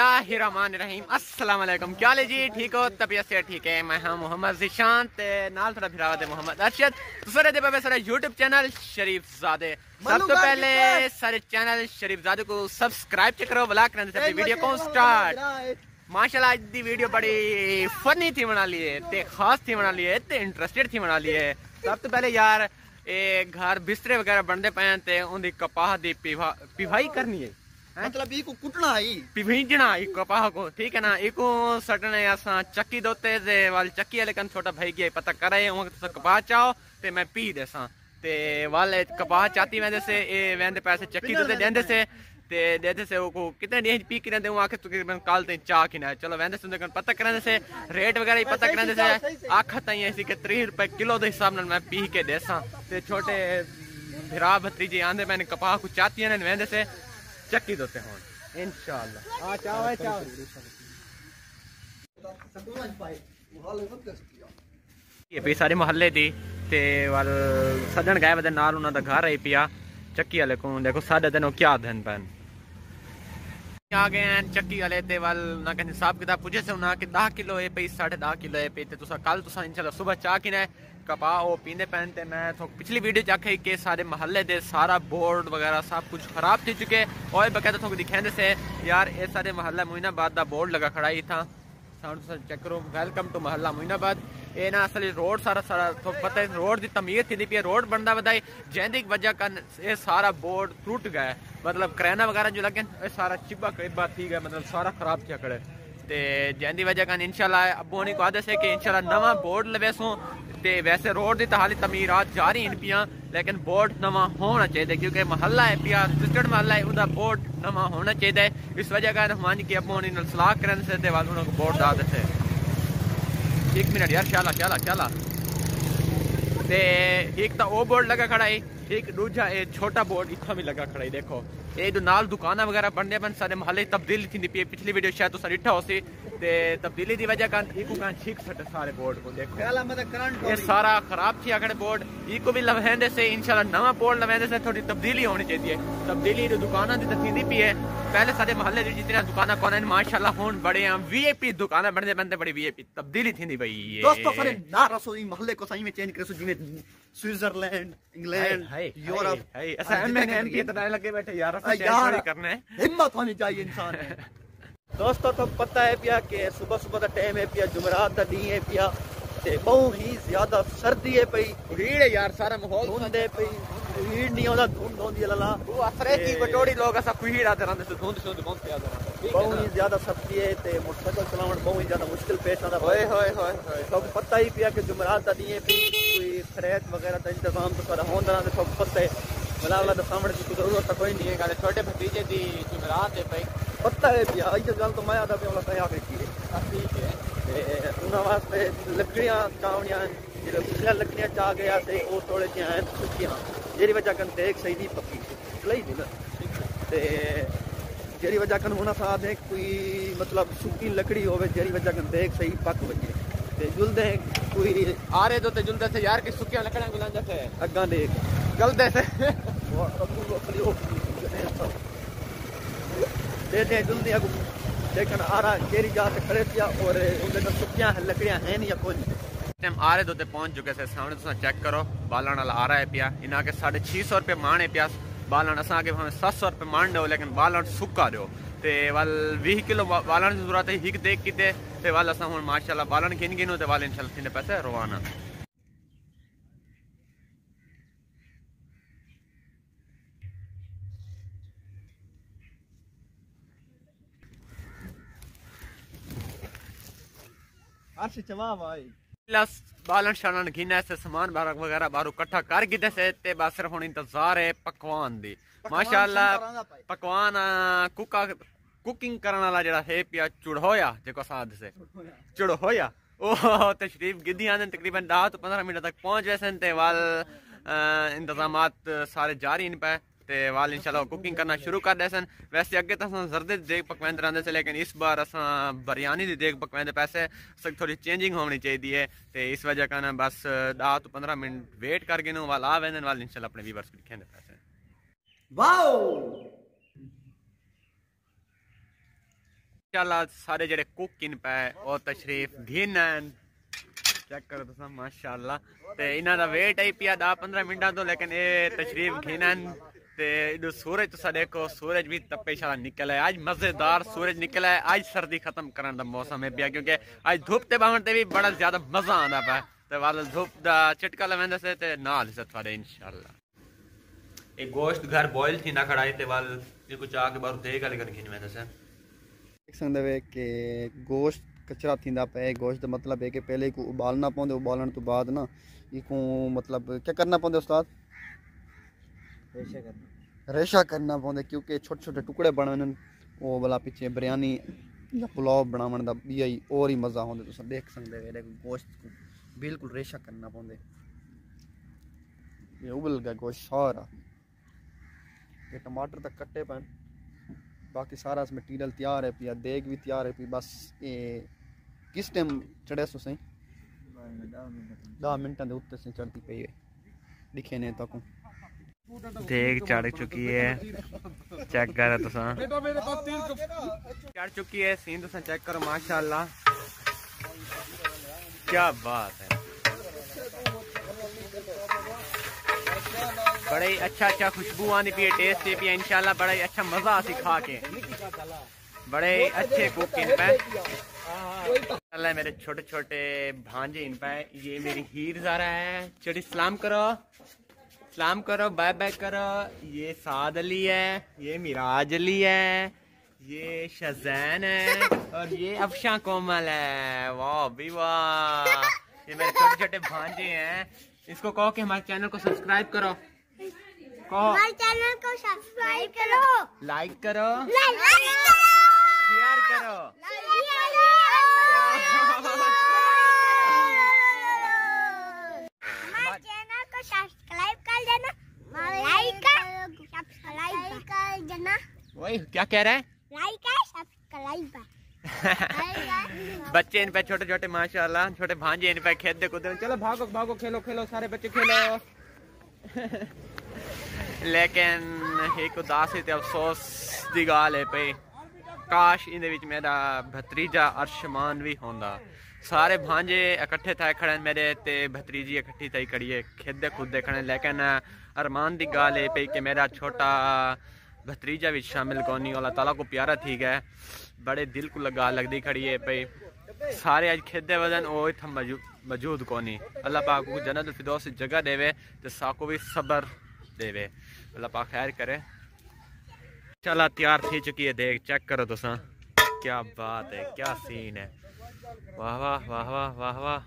बिस्मिल्लाहिर्रहमानिर्रहीम। अस्सलाम वालेकुम क्या ले जी? ठीक हो? तबीयत से ठीक है? मैं हाँ मोहम्मद जिशान ते नाल थोड़ा फिरावा दे मोहम्मद अरशद। सर दे पे सारा YouTube चैनल शरीफ जादे सब तो पहले सारे चैनल शरीफ जादे को सब्सक्राइब करो ब्लॉग करने से वीडियो को स्टार्ट माशाल्लाह आज दी वीडियो बड़ी फनी थी बना ली है ते खास थी बना ली है ते इंटरेस्टेड थी बना ली है। सब तो पहले यार ए घर बिस्तरे वगैरह बनते पे ते उनकी कपाह दी पिवाई करनी है। मतलब इको कुटना है पिभिंजना एक कपाह को ठीक है ना? इको सटने असा चक्की दोते जे वाल चक्की वाले कन छोटा भाई के पता करे उन तो कपाह चाओ ते मैं पी देसा। ते वाले कपाह चाती वेंदे से ए वेंदे पैसे चक्की दोते देंदे से ते देते से को कितने दिन पी के हूँ आके तकरीबन काल ते चा किना चलो वेंदे कन पता करने से रेट वगैरह पता करने से आख ताई ऐसी के 3 रुपए किलो दे हिसाब नाल मैं पी के देसा। ते छोटे भिरा भतीजे आंदे मैंने कपाह को चाती ने वेंदे से ਚੱਕੀ ਦੇ ਉੱਤੇ ਹੋਣ ਇਨਸ਼ਾਅੱਲਾ ਆ ਚਾਹ ਹੈ ਚਾਹ ਇਹ ਵੀ ਸਾਰੇ ਮੁਹੱਲੇ ਦੀ ਤੇ ਵੱਲ ਸੱਜਣ ਗਏ ਵਦੇ ਨਾਲ ਉਹਨਾਂ ਦਾ ਘਰ ਆਈ ਪਿਆ ਚੱਕੀ ਵਾਲੇ ਕੋਲ ਦੇਖੋ ਸਾਡੇ ਦਿਨੋਂ ਕੀ ਦਿਨ ਪੈਣ आ गए हैं चक्की वाले ते वाल ना कहने हिसाब किताब पूछे से ना कि 10 किलो है पे 10.5 किलो है पे ते तुसा कल तुसा इंशाल्लाह सुबह चाह किने कपा पींदे पैन ते मैं तो पिछली वीडियो चाखे के सारे महल्ले दे सारा बोर्ड वगैरह सब कुछ खराब थी चुके और बकायदा थोक दिखाने से, यार, ये सारे महल्ला मोइनाबाद दा बोर्ड लगा खड़ा ही था साउंड चेक करो। वेलकम टू महल्ला मोइनाबाद। ये ना असली रोड सारा सारा तो पता है, रोड की तमीर थी पी रोड बनता वधाई जैंदी वजह कन ये सारा बोर्ड टूट गया मतलब करैना वगैरह जो लगे सारा चिब्बा करीबा थी गया मतलब सारा खराब किया ते जैंदी वजह कन इंशाल्लाह अबू ने कहा से कि इंशाल्लाह नवा बोर्ड लवेसो। ते वैसे रोड की तो हाली तमीरात जारी इन पिया, लेकिन बोर्ड नवा होना चाहिए क्योंकि महल्ला है पिया, रजिस्टर्ड महल्ला है उसका बोर्ड नवा होना चाहिए इस वजह का हमारी की अबू ने सलाह उन्होंने बोर्ड दा देते एक मिनट यार शाला शाला शाला ते एक तो वो बोर्ड लगा खड़ा है। एक दूजा ये छोटा बोर्ड इतना भी लगा खड़ा है देखो। ये जो नाल दुकाना वगैरह बनने बन सारे महल्ले तब्दीली थी पी पिछली वीडियो शायद तुसा डिठा हो सी ते तब्दीली दी वजह कान इको कान ठीक सटे सारे बोर्ड को देखो। ये सारा खराब थी अगड़े बोर्ड। इको भी लवेंदे से इंशाल्लाह नवा बोर्ड लवेंदे से थोड़ी तब्दीली होनी चाहिए। तब्दीली जो दुकाना दी तो थी पी है पहले सारे महल्ले दी जितनी दुकाना कौन है माशाल्लाह होन बड़े हैं। वीआईपी दुकाना बनदे बनदे बड़ी वीआईपी तब्दीली थी भाई दोस्तों सारे ना रसो महल्ले को सही में चेंज कर जिਵੇਂ स्विट्जरलैंड इंग्लैंड यूरोप। करने हिम्मत होनी चाहिए इंसान दोस्तों तो पता है पिया के सुबह सुबह का टाइम है पिया जुमरात का दी है पिया ते बहुत ही ज़्यादा सर्दी है पई। भीड़ है यार सारा माहौल धुंध है पई भीड़ नहीं होता धुंध होती है लला। वो असरे की बटोड़ी लोग ऐसा भीड़ आते रहते से धुंध धुंध बहुत ज़्यादा बहुत ही ज़्यादा सर्दी है ते मोटरसाइकिल चलावण बहुत ही ज़्यादा मुश्किल पेश आता होए होए होए सबको पता ही पिया के जुमरात का दी है पई। रेत वगैरह तो इंतज़ाम तो थोड़ा होंदा ना तो पत्ते भला वाला तो सामने की ज़रूरत तो, तो कोई नहीं है गाड़े छोटे भतीजे दी जुमरात है भाई। पत्ता है भी हाँ, आई गल तो मैं आदा पे वाला तैयार रखी है। हाँ, ठीक है। उन्हें वास्ते लकड़ियाँ चावनिया जेड़ा पिछला लकड़ियाँ चा गया से उस थोड़े जे हैं सुखियाँ जेरी वजह कन देख सही नहीं पक्की लई दी ना। ते जेरी वजह कन होना था देख कोई मतलब सूखी लकड़ी हो जी वजह कन देख सही पक वजे ਤੇ ਜੁਲਦੇ ਕੋਈ ਆਰੇ ਤੋਂ ਤੇ ਜੁਲਦੇ ਸੇ ਯਾਰ ਕਿ ਸੁੱਕੀਆਂ ਲੱਕੜਾਂ ਗੁਲਾਂ ਸੇ ਅੱਗਾ ਦੇਖ ਗਲਦੇ ਸੇ ਦੇ ਦੇ ਜੁਲਦੇ ਅਗੂ लेकिन आरा केरी जात खड़े थिया और उनके अंदर सुखियां लकड़ियां हैं या कुछ टाइम आ रहे दो पहुंच चुके से सामने तुम चेक करो बालन वाला आ रहा है पिया इन्हें के साढ़े छह सौ रुपये मान है पिया बालन असा के भावे सत सौ रुपये मान दो लेकिन बालन सुक्का दो ते वाल बीह किलो बालन की ज़रूरत है हिक देख किते। ते वाल असा हुन माशाल्लाह बालन गिन गिनो ते वाल इंशाल्लाह थींदे बालन शालन घिने से सामान बारक वगैरह बारू इकट्ठा कर गिदे से ते बस सिर्फ़ हुन इंतज़ार है पकवान दी। माशाल्लाह पकवान कुका कुकिंग करने वाला जेड़ा है पिया चुड़होया जेको साध से। चुड़होया। ओ तशरीफ़ गिद्दी आने तकरीबन 10 तो 15 मिनट तक पहुँच वैसे ते। वाल इंतजामात सारे जारी इन पे ਤੇ ਵਾਲ ਇਨਸ਼ਾਅੱਲਾ ਕੁਕਿੰਗ ਕਰਨਾ ਸ਼ੁਰੂ ਕਰ ਦੇ ਸਨ ਵੈਸੇ ਅੱਗੇ ਤਾਂ ਸਾਨੂੰ ਜ਼ਰਦੇ ਦੀ ਦੇਗ ਪਕਵਾਉਂਦੇ ਰਹਿੰਦੇ ਸੀ ਲੇਕਿਨ ਇਸ ਵਾਰ ਅਸਾਂ ਬਰਿਆਨੀ ਦੀ ਦੇਗ ਪਕਵਾਉਂਦੇ ਪੈਸੇ ਸਕ ਥੋੜੀ ਚੇਂਜਿੰਗ ਹੋਣੀ ਚਾਹੀਦੀ ਹੈ ਤੇ ਇਸ ਵਜ੍ਹਾ ਕਾਰਨ ਬਸ 10 ਤੋਂ 15 ਮਿੰਟ ਵੇਟ ਕਰਕੇ ਨੂੰ ਵਾਲ ਆ ਵੈਂਦੇ ਵਾਲ ਇਨਸ਼ਾਅੱਲਾ ਆਪਣੇ ਵੀਵਰਸ ਨੂੰ ਦਿਖਾਉਂਦੇ ਪੈਸੇ ਵਾਓ ਇਨਸ਼ਾਅੱਲਾ ਸਾਰੇ ਜਿਹੜੇ ਕੁਕ ਇਨ ਪਏ ਉਹ ਤਸ਼ਰੀਫ ਧੀਨ ਹਨ ਚੈੱਕ ਕਰੋ ਤੁਸੀਂ ਮਾਸ਼ਾਅੱਲਾ ਤੇ ਇਹਨਾਂ ਦਾ ਵੇਟ ਹੈ ਪਿਆ 10 15 ਮਿੰਟਾਂ ਤੋਂ ਲੇਕਿਨ ਇਹ ਤਸ਼ਰੀਫ ਘਿਨਨ ते इडो सूरज तुसा देखो सूरज भी तपे शाला निकला है। आज मज़ेदार सूरज निकल है। आज सर्दी खत्म करने का मौसम है पिया क्योंकि आज धुप से बहन से भी बड़ा ज़्यादा मज़ा आना पा तो वाल धुप का चिटका लगा से ते नाल से थोड़े इंशाल्लाह ये गोश्त घर बॉयल थी ना कढ़ाई ते वाल ये कुछ आके बार देगा लेकिन खिन वेंदे से। देख सकदे वे के गोश्त कचरा थींदा पे गोश्त मतलब है कि पहले को उबालना पौंदे उबालण तो बाद ना इको मतलब क्या करना पौंदे उस्ताद? पेशा करना। रेशा करना पौंदा, क्योंकि छोटे छोटे टुकड़े बनने ओह् भला पिच्छे बिरयानी जां पुलाव बनावन दा बी आई होर ही मज़ा औंदा, तुस देख सकदे एह्दे गोश्त बिल्कुल रेशा करना पौंदे। उबल उबलगा गोश्त सारा। ये टमाटर तक कट्टे पैन, बाकी सारा मटीरियल तैयार है पिया देग भी तैयार है पी बस ये किस टाइम चढ़े तुसें? दस मिनटा के उत्ते चढ़ती पई है दिखे ने तक देख चढ़ चुकी है। चेक कर तुसा। चढ़ चुकी है सीन तुसा चेक करो माशाल्लाह। क्या बात है। बड़ा ही अच्छा अच्छा खुशबू आनी पी है टेस्ट पी है इंशाल्लाह बड़ा ही अच्छा मज़ा आसी खा के। बड़े ही अच्छे कुक इन पे अल्लाह मेरे छोटे छोटे भांजे इन पे ये मेरी हीर जारा है चढ़ी सलाम करो। सलाम करो बाय बाय करो। ये साद अली है ये मिराज अली है ये शजैन है और ये अफशा कोमल है। वाह भी वाह। ये मेरे छोटे छोटे भांजे हैं। इसको कहो कि हमारे चैनल को सब्सक्राइब करो। कहो। हमारे चैनल को सब्सक्राइब करो। लाइक करो। लाइक करो। शेयर करो हमारे चैनल को सब्सक्राइब कर देना लाइक वही क्या कह रहा है? बच्चे इन पे छोटे छोटे माशाल्लाह छोटे भांजे इन पे खेलते कूदते चलो भागो भागो खेलो खेलो सारे बच्चे खेलो। लेकिन एक उदासी ते अफसोस की गाल है पे। काश इन मेरा भतीजा अरशमान भी होंदा। ਸਾਰੇ ਭਾਂਜੇ ਇਕੱਠੇ ਥਾਏ ਖੜੇ ਮੇਰੇ ਤੇ ਭਤਰੀਜੀ ਇਕੱਠੀ ਥਾਈ ਖੜੀਏ ਖੇਦੇ ਖੁੱਦੇ ਖੜੇ ਲੇਕਿਨ अरमान दी गाल है पे कि मेरा छोटा भतरीजा भी शामिल कोनी अल्लाह ताला को प्यारा थी गया बड़े दिल को लगा लगती खड़ी है पे सारे आज खेदे वजन ओ इतना मौजूद कोनी अल्लाह पाक को जन्नत फिरदौस की जगह देवे तो साको भी सब्र देवे अल्लाह पाक खैर करे चला तैयार थी चुकी है देख चेक करो तुसा क्या बात है क्या सीन है ਵਾਹ ਵਾਹ ਵਾਹ ਵਾਹ ਵਾਹ ਵਾਹ।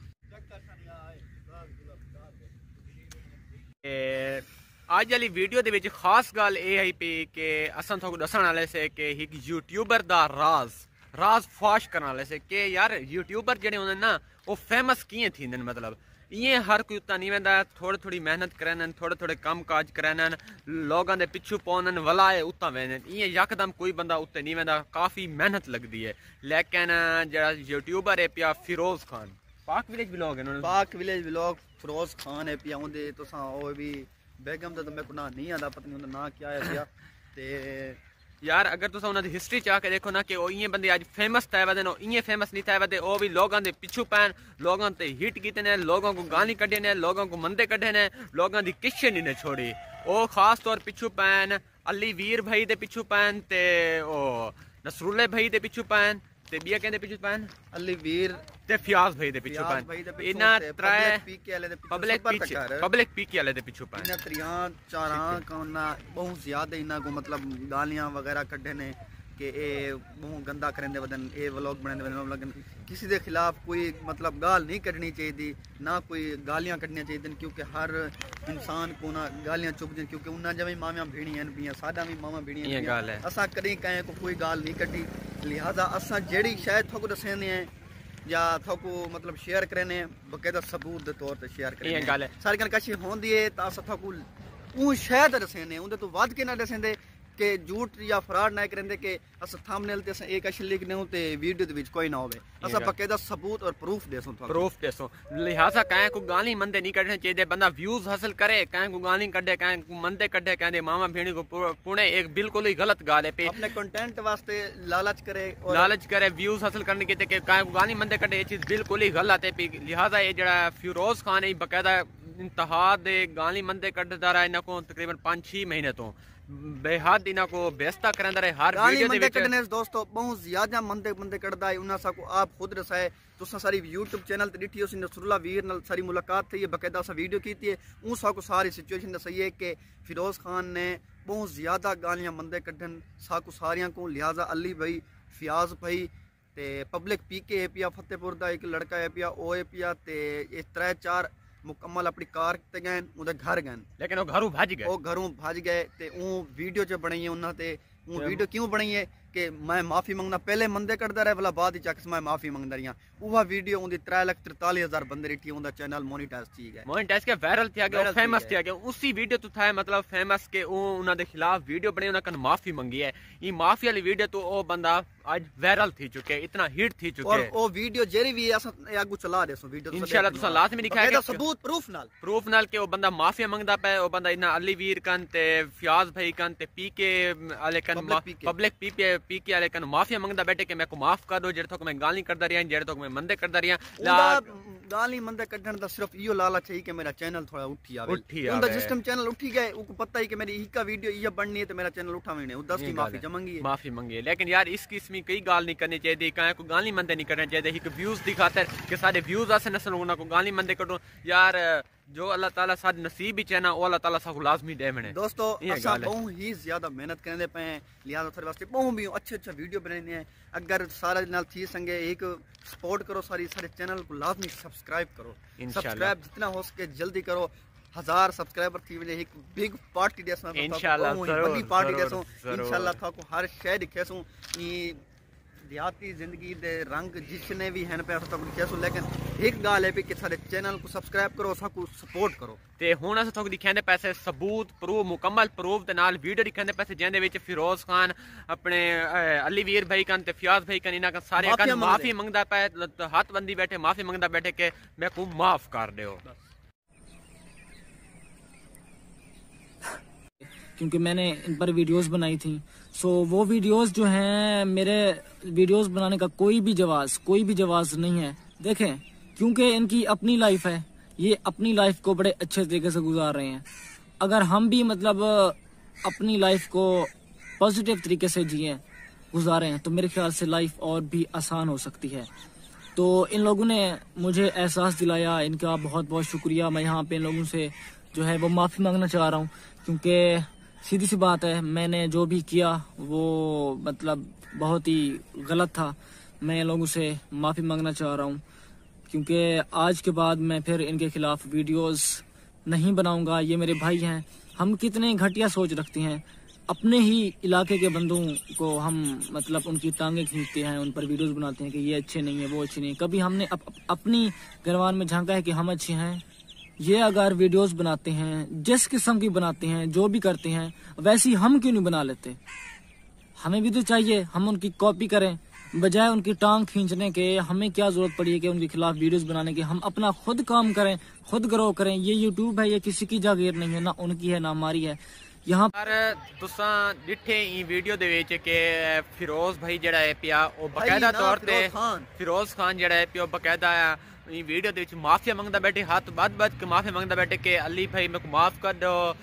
ਅੱਜ ਵਾਲੀ ਵੀਡੀਓ ਦੇ ਵਿੱਚ ਖਾਸ ਗੱਲ ਇਹ ਹੈ ਪਈ ਕਿ ਅਸਾਂ ਤੁਹਾਨੂੰ ਦੱਸਣ ਵਾਲੇ ਸੇ ਕਿ ਇੱਕ ਯੂਟਿਊਬਰ ਦਾ ਰਾਜ਼ ਰਾਜ਼ ਫਾਸ਼ ਕਰਨ ਵਾਲੇ ਸੇ ਕਿ ਯਾਰ ਯੂਟਿਊਬਰ ਜਿਹੜੇ ਹੁੰਦੇ ਨਾ ਉਹ ਫੇਮਸ ਕਿਵੇਂ ਨੇ ਮਤਲਬ? इएँ हर कोई उतां नहीं वेंदा। थोड़ी थोड़ी मेहनत कराइनि थोड़े थोड़े कम काज कराइनि लोगों के पिछू पौन वलाए उतां वेंदा इएँ यकदम कोई बंदा उते नहीं वेंदा। काफ़ी मेहनत लगती है लेकिन जरा यूट्यूबर है पिया फिरोज खान। पाक विलेज ब्लॉग है पाक विलेज ब्लॉग फिरोज खान है पिया। उनके तुसा भी बेगम तो मेरे को ना नहीं आता पता नहीं उनका ना क्या है पिया। ते यार, अगर तुम उन्होंने हिस्ट्री चाह के देखो ना कि इं बंद अब फ़ेमस थे वह इं फ़ेमस नहीं थे वह भी लोगों के पिछू पैन, लोगों से हिट किए ने, लोगों को गाली कढ़े ने, लोगों को मंदे कढ़े ने, लोगों की किश नहीं ने छोड़ी। वो खास तौर पिछू पैन, अली वीर भाई के पिछू पैन तो नसरूले भाई के पिछू पैन। ਤੇ ਬੀਆ ਕਹਿੰਦੇ ਪਿੱਛੇ ਪੈਨ ਅਲੀ ਵੀਰ ਤੇ ਫਿਆਜ਼ ਭਾਈ ਦੇ ਪਿੱਛੇ ਪੈਨ ਇਹਨਾਂ ਤਰੇ ਪੀਕੇ ਵਾਲੇ ਦੇ ਪਬਲਿਕ ਪੀਕੇ ਪਬਲਿਕ ਪੀਕੇ ਵਾਲੇ ਦੇ ਪਿੱਛੇ ਪੈਨ ਇਹਨਾਂ ਤਰੀਆਂ ਚਾਰਾਂ ਕੋਨਾ ਬਹੁਤ ਜ਼ਿਆਦਾ ਇਹਨਾਂ ਕੋ ਮਤਲਬ ਗਾਲੀਆਂ ਵਗੈਰਾ ਕੱਢੇ ਨੇ कि ये गंदा करेंदे वदन ये व्लॉग बनांदे वदन लगन किसी के खिलाफ कोई मतलब गाल नहीं कढ़नी चाहिए ना कोई गालियां कढ़निया चाहिए क्योंकि हर इंसान को ना गालियां चुप दिन क्योंकि उन जमे मामा भेणी हैं पिया सादा भी मामा भेणी हैं गाल है असा कदी कहे को कोई गाल नहीं कढ़ी लिहाजा असा जेड़ी शायद थको दसेंदे हैं या थको मतलब शेयर करने बकायदा सबूत के तौर पर शेयर करने सारी गल कशी होंदी है तो अस थको ਉਹ ਸ਼ਾਇਦ ਰਸੇਨੇ ਉਹਦੇ ਤੋਂ ਵੱਧ ਕੇ ਨਾ ਰਸੇਂਦੇ ਕਿ ਝੂਠ ਜਾਂ ਫਰਾਡ ਨਾ ਕਰਿੰਦੇ ਕਿ ਅਸਾਂ ਥੰਬਨੇਲ ਤੇ ਅਸਾਂ ਇੱਕ ਅਸ਼ਲੀਕ ਨਹੀਂ ਤੇ ਵੀਡੀਓ ਦੇ ਵਿੱਚ ਕੋਈ ਨਾ ਹੋਵੇ ਅਸਾਂ ਬਕਾਇਦਾ ਸਬੂਤ ਔਰ ਪ੍ਰੂਫ ਦੇਸੋਂ ਤੁਹਾਨੂੰ ਪ੍ਰੂਫ ਦੇਸੋਂ ਲਿਹਾਜ਼ਾ ਕਾਇ ਕੋ ਗਾਲੀ ਮੰਦੇ ਨਹੀਂ ਕੱਢਣ ਚਾਹੀਦੇ ਬੰਦਾ ਵਿਊਜ਼ ਹਾਸਲ ਕਰੇ ਕਾਇ ਕੋ ਗਾਲੀ ਕੱਢੇ ਕਾਇ ਕੋ ਮੰਦੇ ਕੱਢੇ ਕਹਿੰਦੇ ਮਾਵਾ ਭੇਣੀ ਕੋ ਪੁਣੇ ਇੱਕ ਬਿਲਕੁਲ ਹੀ ਗਲਤ ਗਾਲ ਹੈ ਪੇ ਆਪਣੇ ਕੰਟੈਂਟ ਵਾਸਤੇ ਲਾਲਚ ਕਰੇ ਔਰ ਲਾਲਚ ਕਰੇ ਵਿਊਜ਼ ਹਾਸਲ ਕਰਨ ਕੀਤੇ ਕਿ ਕਾਇ ਕੋ ਗਾਲੀ ਮੰਦੇ ਕੱਢੇ ਇਹ ਚੀਜ਼ ਬਿਲਕੁਲ ਹੀ ਗਲਤ ਹੈ ਪੇ ਲਿਹਾਜ਼ਾ ਇਹ ਜਿਹੜਾ ਫਿਰੋਜ਼ ਖਾਨ ਹੈ ਬਕਾਇਦਾ ਇੰਤਹਾ ਦੇ ਗਾਲੀ ਮੰਦੇ ਕੱਢਦਾ ਰਹਾ ਇਹਨਾਂ ਕੋ ਤਕਰੀਬਨ 5-6 ਮਹੀਨੇ ਤੋਂ बेहद इन्हां को बेस्ता करंदा रहे हर ਗਾਲੀ वीडियो दे ਮੰਦੇ विच ਕੱਢਣੇ ਦੋਸਤੋ ਬਹੁਤ ਜ਼ਿਆਦਾ ਮੰਦੇ ਮੰਦੇ ਕੱਢਦਾ ਹੈ ਉਹਨਾਂ ਸਾਕੋ ਆਪ ਖੁਦ ਰਸਾਏ ਤੁਸੀਂ ਸਾਰੀ YouTube ਚੈਨਲ ਤੇ ਡਿਠੀ ਉਸ ਨਸਰੁੱਲਾ ਵੀਰ ਨਾਲ ਸਾਰੀ ਮੁਲਾਕਾਤ ਥਈ ਹੈ ਬਕਾਇਦਾ ਸਾ ਵੀਡੀਓ ਕੀਤੀ ਹੈ ਉਹ ਸਾਕੋ ਸਾਰੀ ਸਿਚੁਏਸ਼ਨ ਦੱਸੀ ਹੈ ਕਿ ਫਿਰੋਜ਼ ਖਾਨ ਨੇ ਬਹੁਤ ਜ਼ਿਆਦਾ ਗਾਲੀਆਂ ਮੰਦੇ ਕੱਢਣ ਸਾਕੋ ਸਾਰਿਆਂ को ਲਿਹਾਜ਼ਾ ਅਲੀ ਭਾਈ ਫਿਆਜ਼ ਭਾਈ ਤੇ ਪਬਲਿਕ ਪੀਕੇ ਹੈ ਪਿਆ ਫਤਿਹਪੁਰ ਦਾ ਇੱਕ ਲੜਕਾ ਹੈ ਪਿਆ ਉਹ ਹੈ ਪਿਆ ਤੇ ਇਹ ਤਰੇ ਚਾਰ ਮੁਕੰਮਲ ਆਪਣੀ ਕਾਰ ਤੇ ਗਏ ਉਹਦੇ ਘਰ ਗਏ। ਲੇਕਿਨ ਉਹ ਘਰੋਂ ਭੱਜ ਗਏ। ਉਹ ਘਰੋਂ ਭੱਜ ਗਏ ਤੇ ਉਹ ਵੀਡੀਓ ਚ ਬਣਾਈ ਉਹਨਾਂ ਤੇ। ਉਹ ਵੀਡੀਓ ਕਿਉਂ ਬਣਾਈ ਹੈ कि मैं माफ़ी मंगना पहले मंदे करदा रहे भला बाद ही मैं माफ़ी मंगदा रियाँ। उवा वीडियो उंदी 3 लाख 43 हज़ार बंदे रिठी उंदा चैनल मोनेटाइज थी गया। मोनेटाइज के वायरल थिया गया फ़ेमस थिया गया। उसी वीडियो तो था मतलब फ़ेमस के ओ खिलाफ वीडियो बने उना माफ़ी मंगी है ई माफ़ी वाली वीडियो तो ओ बंदा आज वायरल थी चुके इतना हिट थी चुके। और ओ वीडियो जेरी भी अस आगू चला देसो वीडियो इंशाल्लाह तुसा लाजमी दिखाएगा सबूत प्रूफ नाल। प्रूफ नाल के ओ बंदा माफ़ी मंगदा पे ओ बंदा इना अली वीर कन ते फयाज भाई कन ते पीके अले कन पब्लिक पीके पी के आले माफिया मंगदा बैठे के मैं को माफ़ कर दो जेड़े तो मैं गाली करदा रिया जेड़े तो मैं मंदे करदा रिया। गाली मंदे कढन दा सिर्फ़ इयो लालच है कि मेरा चैनल थोड़ा उठी आवे। उठी आवे। उनदा सिस्टम चैनल उठी गए उको पता ही कि मेरी इका वीडियो ये बननी है तो मेरा चैनल उठावे ने 10 की माफ़ी जमंगी है। माफ़ी मंगी है। लेकिन यार इस किस्म की कई गाल नहीं करनी चाहिए काया को गाली मंदे नहीं करना चाहिए एक व्यूज़ दिखातर कि सारे व्यूज़ आसे नसल को गाली मंदे कटो यार जो अल्लाह ताला साथ नसीब ही चाहना वो अल्लाह ताला सा लाजमी दे मने दोस्तों असा बहुत ही। ज़्यादा मेहनत करने पे हैं लिहाजा थोड़े वास्ते बहुत भी अच्छे अच्छे वीडियो बनाने हैं। अगर सारा नाल थी संगे एक सपोर्ट करो सारी सारे चैनल को लाजमी सब्सक्राइब करो। सब्सक्राइब जितना हो सके जल्दी करो। हज़ार सब्सक्राइबर थी वजह एक बिग पार्टी देसो इंशाल्लाह बड़ी पार्टी देसो इंशाल्लाह था को हर शय दिखेसो। ई देहाती जिंदगी दे रंग जितने भी हैं पे तक दिखेसो लेकिन एक गाल है भी कि सारे चैनल को सब्सक्राइब करो साको सपोर्ट करो ਤੇ ਹੁਣ ਅਸੀਂ ਤੁਹਾਨੂੰ ਦਿਖਾਉਂਦੇ ਪੈਸੇ ਸਬੂਤ ਪ੍ਰੂਫ ਮੁਕੰਮਲ ਪ੍ਰੂਫ ਦੇ ਨਾਲ ਵੀਡੀਓ ਦਿਖਾਉਂਦੇ ਪੈਸੇ ਜਿਹਦੇ ਵਿੱਚ ਫਿਰੋਜ਼ ਖਾਨ ਆਪਣੇ ਅਹ, ਅਲੀ ਵੀਰ ਭਾਈ ਕਨ ਤੇ ਫਿਆਜ਼ ਭਾਈ ਕਨ ਇਹਨਾਂ ਕਨ ਸਾਰੇ ਮਾਫ਼ੀਆਂ ਕਨ ਮੰਗਦੇ। ਮਾਫੀ ਮੰਗਦਾ ਪੈ ਹੱਥ ਬੰਦੀ ਬੈਠੇ ਮਾਫੀ ਮੰਗਦਾ ਬੈਠੇ ਕਿ ਮੈਂ ਕੋ ਮਾਫ ਕਰ ਦਿਓ क्योंकि मैंने इन पर वीडियोस बनाई थी सो so, वो वीडियोस जो हैं मेरे वीडियोस बनाने का कोई भी जवाब कोई भी जवाब नहीं है। देखें क्योंकि इनकी अपनी लाइफ है ये अपनी लाइफ को बड़े अच्छे तरीके से गुजार रहे हैं। अगर हम भी मतलब अपनी लाइफ को पॉजिटिव तरीके से जिए गुजारें तो मेरे ख्याल से लाइफ और भी आसान हो सकती है। तो इन लोगों ने मुझे एहसास दिलाया इनका बहुत बहुत शुक्रिया। मैं यहाँ पे इन लोगों से जो है वो माफ़ी मांगना चाह रहा हूँ क्योंकि सीधी सी बात है मैंने जो भी किया वो मतलब बहुत ही गलत था। मैं लोगों से माफ़ी मांगना चाह रहा हूँ क्योंकि आज के बाद मैं फिर इनके खिलाफ वीडियोस नहीं बनाऊँगा। ये मेरे भाई हैं। हम कितने घटिया सोच रखते हैं। अपने ही इलाके के बंदों को हम मतलब उनकी टांगे खींचते हैं उन पर वीडियोस बनाते हैं कि ये अच्छे नहीं है वो अच्छे नहीं है। कभी हमने अप, अप, अपनी गरवान में झांका है कि हम अच्छे हैं? ये अगर वीडियोस बनाते हैं जिस किस्म की बनाते हैं जो भी करते हैं वैसी हम क्यों नहीं बना लेते? हमें भी तो चाहिए हम उनकी कॉपी करें बजाय उनकी टांग खींचने के हमें क्या ज़रूरत पड़ी है कि उनके खिलाफ वीडियोस बनाने के हम अपना खुद काम करें खुद ग्रो करें। ये यूट्यूब है ये किसी की जागीर नहीं है ना उनकी है ना हमारी है। यहाँ पर तुसा डिठे वीडियो दे के फिरोज भाई जरा है पिया ओ बकायदा तौर पर फिरोज खान। जरा है पियो बकायदा ਹੈ ਪਿਆ ਉਹ ਬਕਾਇਦਾ ਇਹ ਵੀਡੀਓ ਦੇ ਵਿੱਚ ਮਾਫੀਆ ਮੰਗਦਾ ਬੈਠੇ ਹੱਥ ਬੱਧ ਬੱਧ ਕੇ ਮਾਫੀ ਮੰਗਦਾ ਬੈਠੇ ਕਿ ਅਲੀ ਭਾਈ ਮੈਨੂੰ ਮਾਫ ਕਰ ਦਿਓ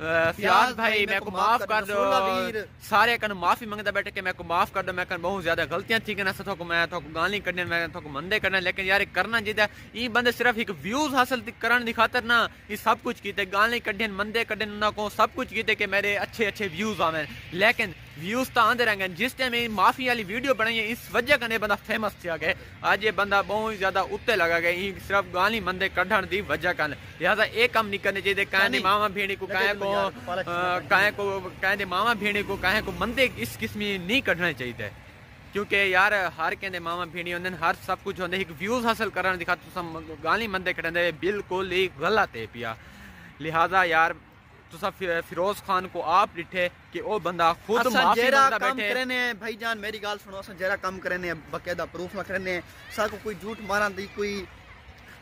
ਅਹ, ਫਿਆਜ਼ ਭਾਈ ਮੈਨੂੰ ਮਾਫ ਕਰ ਦਿਓ ਵੀਰ। ਸਾਰੇ ਕਨ ਮਾਫੀ ਮੰਗਦਾ ਬੈਠੇ ਕਿ ਮੈਨੂੰ ਮਾਫ ਕਰ ਦਿਓ ਮੈਂ ਕਨ ਬਹੁਤ ਜ਼ਿਆਦਾ ਗਲਤੀਆਂ ਥੀ ਕਿ ਨਾ ਸਥੋ ਮੈਂ ਤੋਂ ਗਾਲੀ ਕੱਢਣ ਮੈਂ ਤੋਂ ਮੰਦੇ ਕੱਢਣ ਲੇਕਿਨ ਯਾਰ ਇਹ ਕਰਨਾ ਜਿਹਦਾ ਇਹ ਬੰਦੇ ਸਿਰਫ ਇੱਕ ਵਿਊਜ਼ ਹਾਸਲ ਤੀ- ਕਰਨ ਦੀ ਖਾਤਰ ਨਾ ਇਹ ਸਭ ਕੁਝ ਕੀਤੇ ਗਾਲੀ ਕੱਢਣ ਮੰਦੇ ਕੱਢਣ ਉਹਨਾਂ ਕੋ ਸਭ ਕੁਝ ਕੀਤੇ ਕਿ ਮੇਰੇ ਅੱਛੇ ਅੱਛੇ ਵਿਊਜ਼ ਆਵੇਂ ਲੇਕਿਨ व्यूज़ तो आंदे रहेंगे। जिस टाइम ये माफ़ी वाली वीडियो बनाई है इस वजह कने बंदा फ़ेमस थिया गया। आज ये बंदा बहुत ही ज़्यादा उत्ते लगा ये सिर्फ़ गाली मंदे कढ़ण दी वजह कन। लिहाजा एक काम नहीं करने चाहिए। काहे दे मामा भेड़ी को काहे को काहे को काहे मामा भेड़ी को काहे को मंदे इस किस्म नहीं कढ़ना चाहिए। क्योंकि यार हर कहते मामा भेड़ी होंगे हर सब कुछ होंगे एक व्यूज़ हासिल करने दिखा तुम गाली मंदे कढ़े बिल्कुल ही गलत है पिया। लिहाजा यार तुसा फिरोज खान को आप डिठे कि ओ बंदा खुद असां माफ़ी मंगदा बैठे। करने भाईजान मेरी गाल सुनो जरा कम करने बक़ायदा प्रूफ ना करने असांखे कोई झूठ मारण दी कोई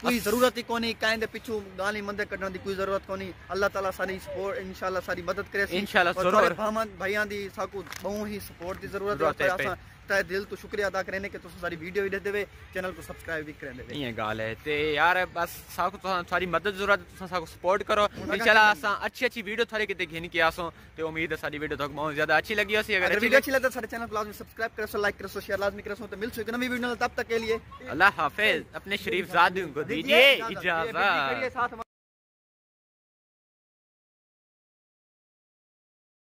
कोई ज़रूरत ई कोन्हे कंहिं जे पिछू ॻाल्हि मंदे कढण दी कोई ज़रूरत कोन्हे अल्लाह ताला सारी सपोर्ट इंशाल्लाह सारी मदद करे इंशाल्लाह, ज़रूर। भामन भाइयाँ दी साकू बहु ही सपोर्ट दी ज़रूरत है। है असां तहे दिल तो शुक्रिया अदा करने कि तुस सारी वीडियो भी दे देवे चैनल को सब्सक्राइब भी करे देवे इएँ ॻाल्हि आहे ते यार बस साकू तुसां सारी मदद ज़रूरत है तुसां साकू सपोर्ट करो। इंशाल्लाह असां अच्छी अच्छी वीडियो थारे किते घिन के आसो ते उम्मीद है सारी वीडियो तक बहुत ज़्यादा अच्छी लगी होसी। अगर वीडियो अच्छी लगे तो सारे चैनल को लाजमी सब्सक्राइब करो लाइक करो शेयर लाजमी करो तो मिलते हैं एक नई वीडियो तब तक के लिए अल्लाह हाफिज अपने शरीफ जादियों को दीजिए इजाज़त।